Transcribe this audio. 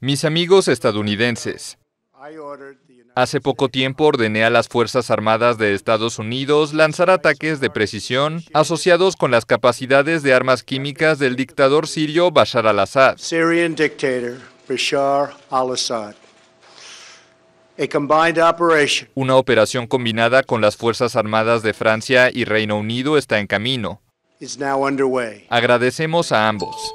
Mis amigos estadounidenses, hace poco tiempo ordené a las Fuerzas Armadas de Estados Unidos lanzar ataques de precisión asociados con las capacidades de armas químicas del dictador sirio Bashar al-Assad. Una operación combinada con las Fuerzas Armadas de Francia y Reino Unido está en camino. Agradecemos a ambos.